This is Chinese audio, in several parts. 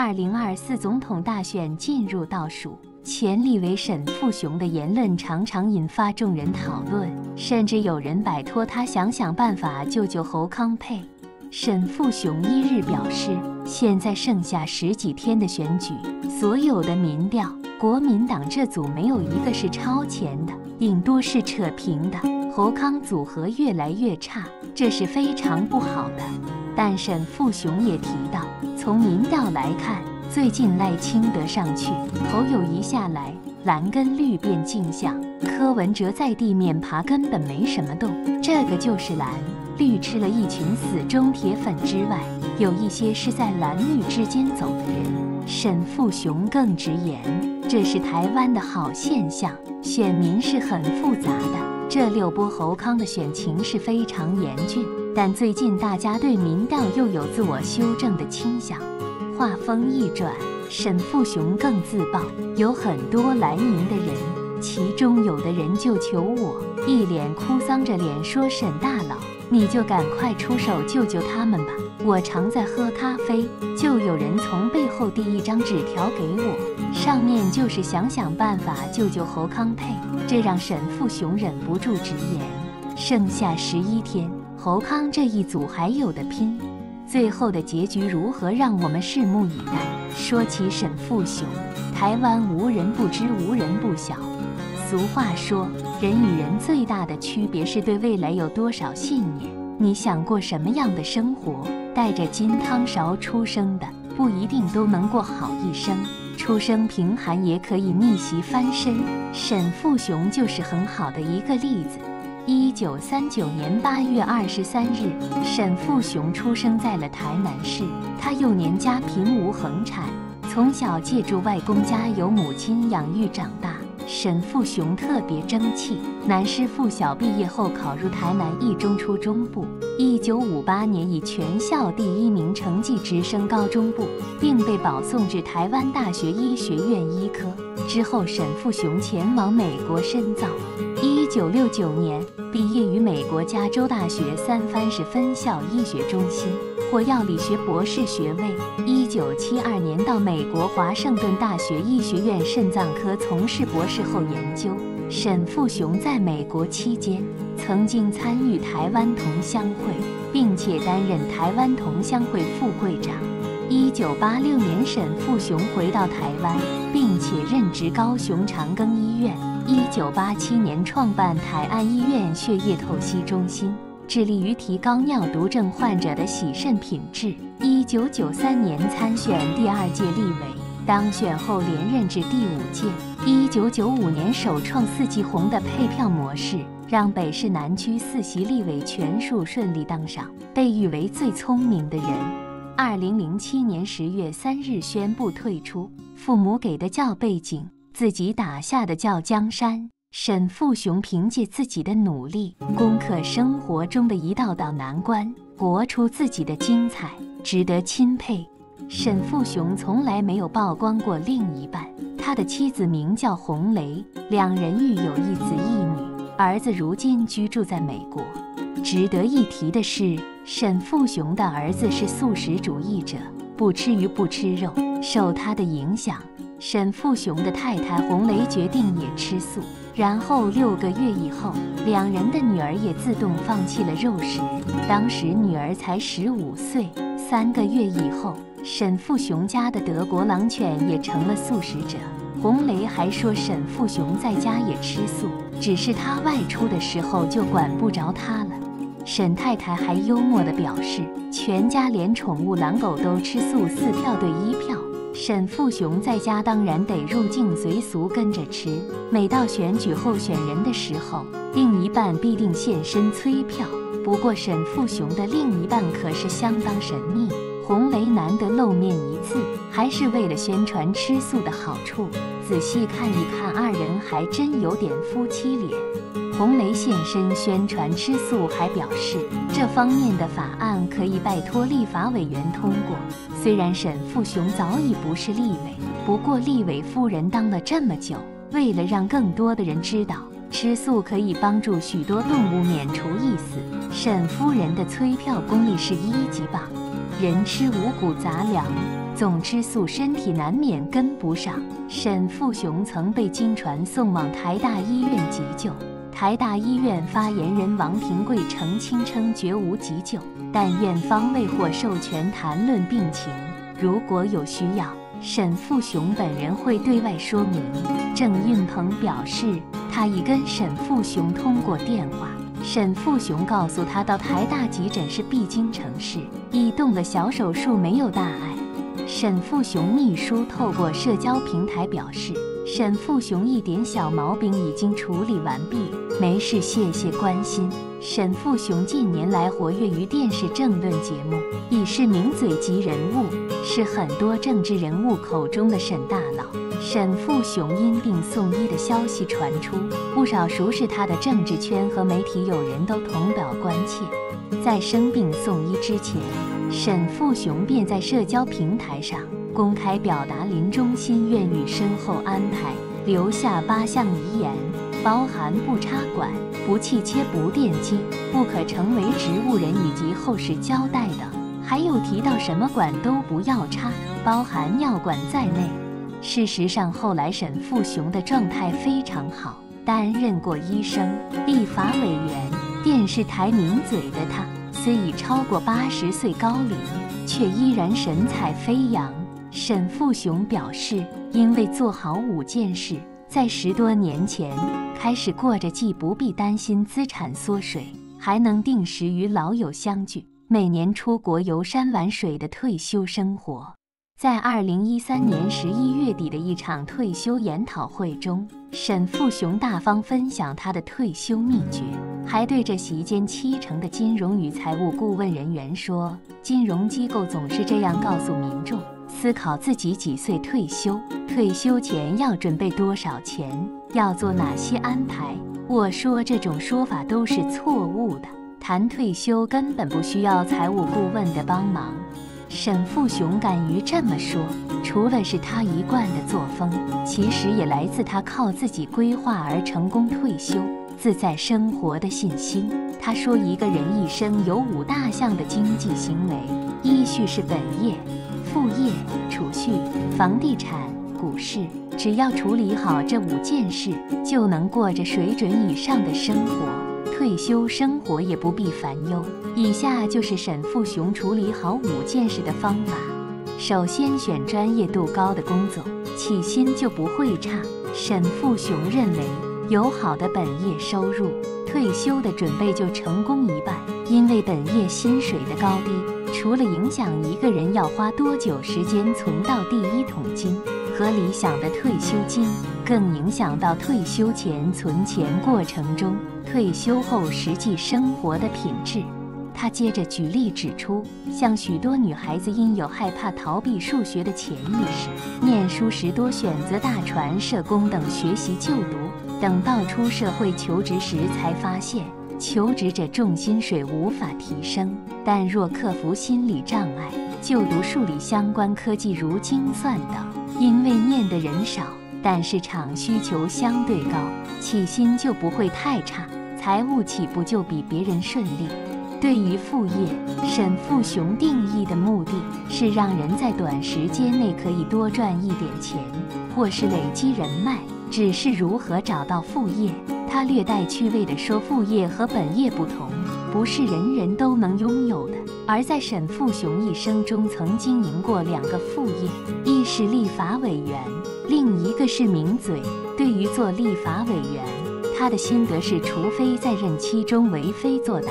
二零二四总统大选进入倒数，前立委沈富雄的言论常常引发众人讨论，甚至有人摆脱他想想办法救救侯康沛。沈富雄一日表示，现在剩下十几天的选举，所有的民调，国民党这组没有一个是超前的，顶多是扯平的。侯康组合越来越差，这是非常不好的。但沈富雄也提到，从民调来看，最近赖清德上去，侯友谊下来，蓝跟绿变镜像，柯文哲在地面爬根本没什么动，这个就是蓝绿吃了一群死忠铁粉之外，有一些是在蓝绿之间走的人。沈富雄更直言，这是台湾的好现象，选民是很复杂的。这六波侯康的选情是非常严峻，但最近大家对民调又有自我修正的倾向。话锋一转，沈富雄更自曝有很多蓝营的人，其中有的人就求我，一脸哭丧着脸说：“沈大佬，你就赶快出手救救他们吧。”我常在喝咖啡，就有人从背后递一张纸条给我，上面就是想想办法救救侯康沛，这让沈富雄忍不住直言：剩下十一天，侯康这一组还有的拼，最后的结局如何，让我们拭目以待。说起沈富雄，台湾无人不知，无人不晓。俗话说，人与人最大的区别是对未来有多少信念。你想过什么样的生活？带着金汤勺出生的，不一定都能过好一生。出生贫寒也可以逆袭翻身。沈富雄就是很好的一个例子。一九三九年八月二十三日，沈富雄出生在了台南市。他幼年家贫无恒产，从小借助外公家，由母亲养育长大。沈富雄特别争气，南师附小毕业后考入台南一中初中部，一九五八年以全校第一名成绩直升高中部，并被保送至台湾大学医学院医科。之后，沈富雄前往美国深造。一九六九年毕业于美国加州大学三藩市分校医学中心。获药理学博士学位。一九七二年到美国华盛顿大学医学院肾脏科从事博士后研究。沈富雄在美国期间，曾经参与台湾同乡会，并且担任台湾同乡会副会长。一九八六年，沈富雄回到台湾，并且任职高雄长庚医院。一九八七年，创办台安医院血液透析中心。致力于提高尿毒症患者的洗肾品质。一九九三年参选第二届立委，当选后连任至第五届。一九九五年首创四季红的配票模式，让北市南区四席立委全数顺利当上，被誉为最聪明的人。二零零七年十月三日宣布退出，父母给的叫背景，自己打下的叫江山。沈富雄凭借自己的努力，攻克生活中的一道道难关，活出自己的精彩，值得钦佩。沈富雄从来没有曝光过另一半，他的妻子名叫洪雷，两人育有一子一女，儿子如今居住在美国。值得一提的是，沈富雄的儿子是素食主义者，不吃鱼不吃肉，受他的影响，沈富雄的太太洪雷决定也吃素。然后六个月以后，两人的女儿也自动放弃了肉食。当时女儿才十五岁。三个月以后，沈富雄家的德国狼犬也成了素食者。洪雷还说，沈富雄在家也吃素，只是他外出的时候就管不着他了。沈太太还幽默地表示，全家连宠物狼狗都吃素，四票对一票。沈富雄在家当然得入境随俗跟着吃。每到选举候选人的时候，另一半必定现身催票。不过沈富雄的另一半可是相当神秘，洪雷难得露面一次，还是为了宣传吃素的好处。仔细看一看，二人还真有点夫妻脸。洪雷现身宣传吃素，还表示这方面的法案可以拜托立法委员通过。虽然沈富雄早已不是立委，不过立委夫人当了这么久，为了让更多的人知道吃素可以帮助许多动物免除一死，沈夫人的催票功力是一级棒。人吃五谷杂粮，总吃素，身体难免跟不上。沈富雄曾被经传送往台大医院急救，台大医院发言人王平贵澄清称绝无急救，但院方未获授权谈论病情。如果有需要，沈富雄本人会对外说明。郑运鹏表示，他已跟沈富雄通过电话，沈富雄告诉他，到台大急诊是必经城市，已动了小手术，没有大碍。沈富雄秘书透过社交平台表示，沈富雄一点小毛病已经处理完毕，没事，谢谢关心。沈富雄近年来活跃于电视政论节目，已是名嘴级人物，是很多政治人物口中的沈大佬。沈富雄因病送医的消息传出，不少熟识他的政治圈和媒体友人都同表关切。在生病送医之前，沈富雄便在社交平台上公开表达临终心愿与身后安排，留下八项遗言，包含不插管、不气切、不电击、不可成为植物人以及后事交代等，还有提到什么管都不要插，包含尿管在内。事实上，后来沈富雄的状态非常好，担任过医生、立法委员、电视台名嘴的他。虽已超过八十岁高龄，却依然神采飞扬。沈富雄表示，因为做好五件事，在十多年前开始过着既不必担心资产缩水，还能定时与老友相聚，每年出国游山玩水的退休生活。在二零一三年十一月底的一场退休研讨会中，沈富雄大方分享他的退休秘诀，还对着席间七成的金融与财务顾问人员说：“金融机构总是这样告诉民众，思考自己几岁退休，退休前要准备多少钱，要做哪些安排。”我说这种说法都是错误的，谈退休根本不需要财务顾问的帮忙。沈富雄敢于这么说，除了是他一贯的作风，其实也来自他靠自己规划而成功退休、自在生活的信心。他说：“一个人一生有五大项的经济行为，依序是本业、副业、储蓄、房地产、股市。只要处理好这五件事，就能过着水准以上的生活。”退休生活也不必烦忧。以下就是沈富雄处理好五件事的方法：首先，选专业度高的工作，起薪就不会差。沈富雄认为，有好的本业收入，退休的准备就成功一半。因为本业薪水的高低，除了影响一个人要花多久时间存到第一桶金。和理想的退休金，更影响到退休前存钱过程中退休后实际生活的品质。他接着举例指出，像许多女孩子因有害怕逃避数学的潜意识，念书时多选择大传、社工等学习就读，等到出社会求职时才发现，求职者重薪水无法提升，但若克服心理障碍，就读数理相关科技如精算等。因为念的人少，但市场需求相对高，起薪就不会太差，财务起步就比别人顺利。对于副业，沈富雄定义的目的是让人在短时间内可以多赚一点钱，或是累积人脉。只是如何找到副业，他略带趣味地说，副业和本业不同，不是人人都能拥有的。而在沈富雄一生中，曾经营过两个副业，一是立法委员，另一个是名嘴。对于做立法委员，他的心得是，除非在任期中为非作歹，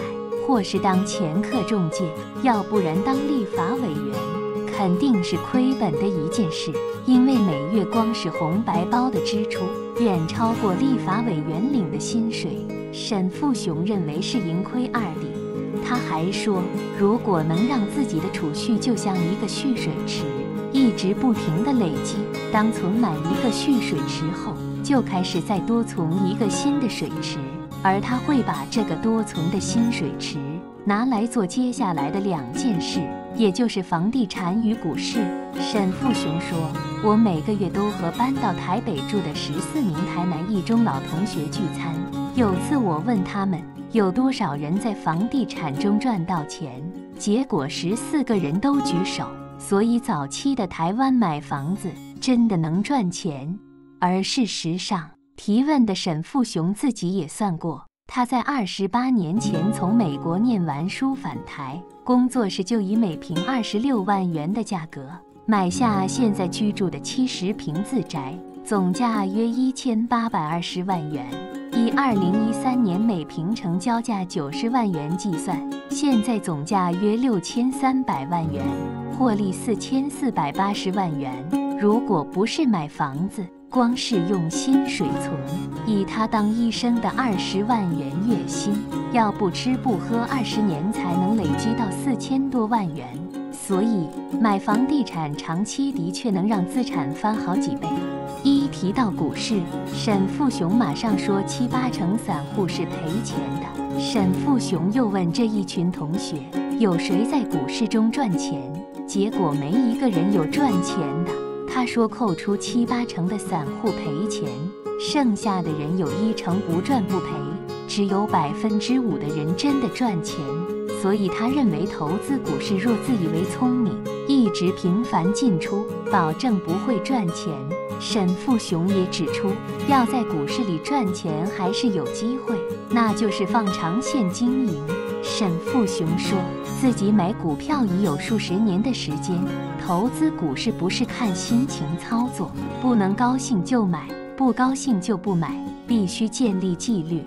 或是当前客中介，要不然当立法委员肯定是亏本的一件事。因为每月光是红白包的支出，远超过立法委员领的薪水。沈富雄认为是盈亏二理。他还说，如果能让自己的储蓄就像一个蓄水池，一直不停地累积，当存满一个蓄水池后，就开始再多存一个新的水池，而他会把这个多存的新水池拿来做接下来的两件事，也就是房地产与股市。沈富雄说：“我每个月都和搬到台北住的十四名台南一中老同学聚餐，有次我问他们。”有多少人在房地产中赚到钱？结果十四个人都举手。所以早期的台湾买房子真的能赚钱？而事实上，提问的沈富雄自己也算过，他在二十八年前从美国念完书返台，工作室就以每平二十六万元的价格买下现在居住的七十平自宅，总价约一千八百二十万元。以二零一三年每平成交价九十万元计算，现在总价约六千三百万元。获利四千四百八十万元。如果不是买房子，光是用薪水存，以他当医生的二十万元月薪，要不吃不喝二十年才能累积到四千多万元。所以买房地产长期的确能让资产翻好几倍。一提到股市，沈富雄马上说七八成散户是赔钱的。沈富雄又问这一群同学，有谁在股市中赚钱？结果没一个人有赚钱的。他说，扣除七八成的散户赔钱，剩下的人有一成不赚不赔，只有百分之五的人真的赚钱。所以他认为，投资股市若自以为聪明，一直频繁进出，保证不会赚钱。沈富雄也指出，要在股市里赚钱还是有机会，那就是放长线经营。沈富雄说自己买股票已有数十年的时间，投资股市不是看心情操作，不能高兴就买，不高兴就不买，必须建立纪律。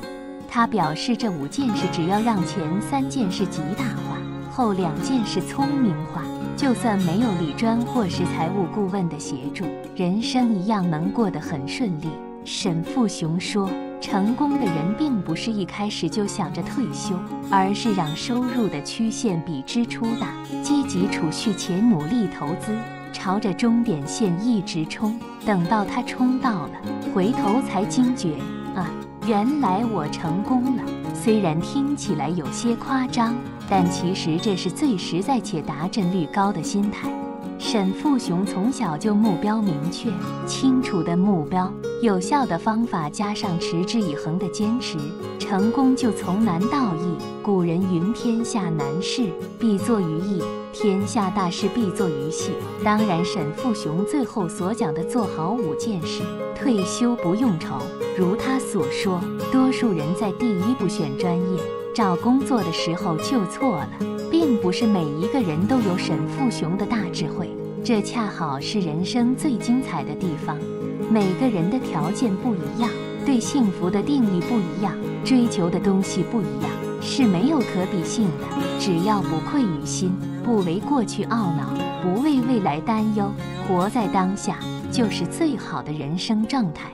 他表示，这五件事只要让前三件事极大化，后两件事聪明化，就算没有李专或是财务顾问的协助，人生一样能过得很顺利。沈富雄说。成功的人并不是一开始就想着退休，而是让收入的曲线比支出大，积极储蓄且努力投资，朝着终点线一直冲。等到他冲到了，回头才惊觉啊，原来我成功了。虽然听起来有些夸张，但其实这是最实在且达阵率高的心态。沈富雄从小就目标明确、清楚的目标，有效的方法加上持之以恒的坚持，成功就从难到易。古人云：“天下难事必作于易，天下大事必作于细。”当然，沈富雄最后所讲的做好五件事，退休不用愁。如他所说，多数人在第一步选专业、找工作的时候就错了。并不是每一个人都有沈富雄的大智慧，这恰好是人生最精彩的地方。每个人的条件不一样，对幸福的定义不一样，追求的东西不一样，是没有可比性的。只要不愧于心，不为过去懊恼，不为未来担忧，活在当下，就是最好的人生状态。